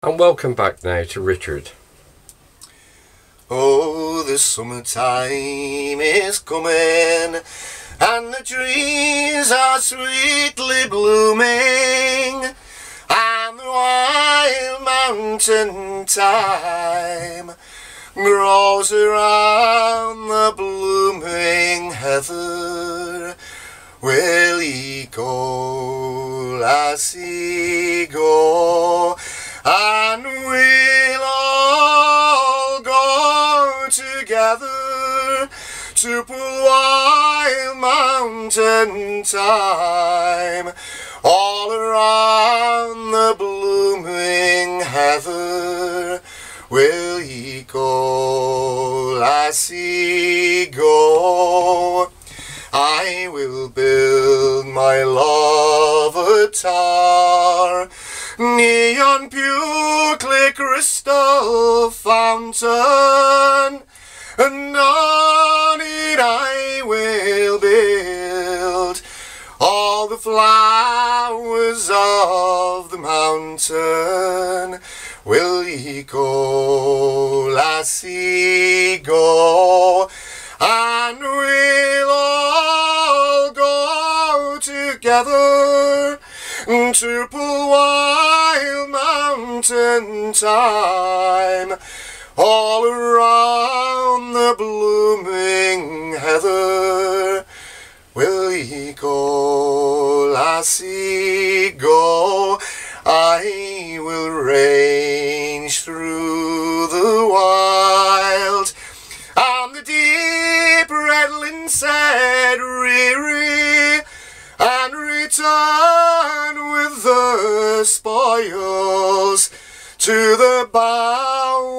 And welcome back now to Richard. Oh, the summertime is coming, and the trees are sweetly blooming, and the wild mountain thyme grows around the blooming heather. Will ye go, lassie, go, together to pull wild mountain thyme all around the blooming heather. Will ye go, lassie, go? I will build my love a tower neon pure clear crystal fountain, and on it I will build all the flowers of the mountain. Will ye go, lassie, go, and we'll all go together to wild mountain thyme all around the blooming heather. Will ye go, lassie, go? I will range through the wild on the deep red said Riri and return with the spoils to the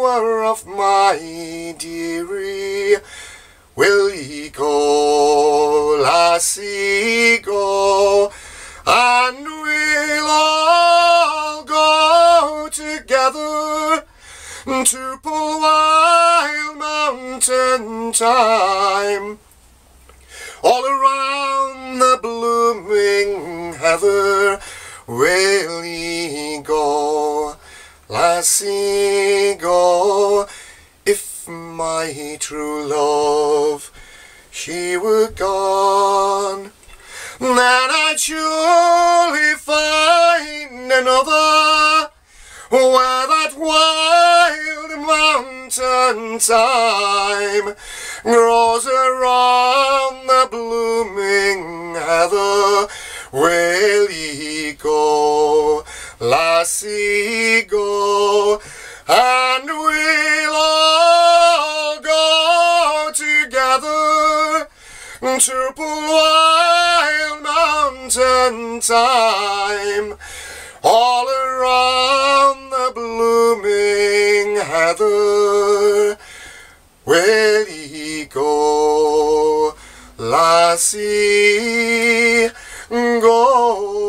of my dearie. Will ye go, lassie, go, and we'll all go together to pull wild mountain thyme all around the blooming heather. Will ye go, lassie, go? If my true love she were gone, then I'd surely find another where that wild mountain thyme grows around the blooming heather. Will ye lassie go, and we'll all go together to Wild Mountain thyme, all around the blooming heather. Will ye go, lassie, go?